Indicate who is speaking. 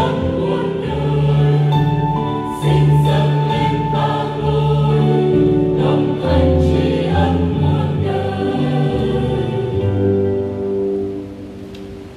Speaker 1: on.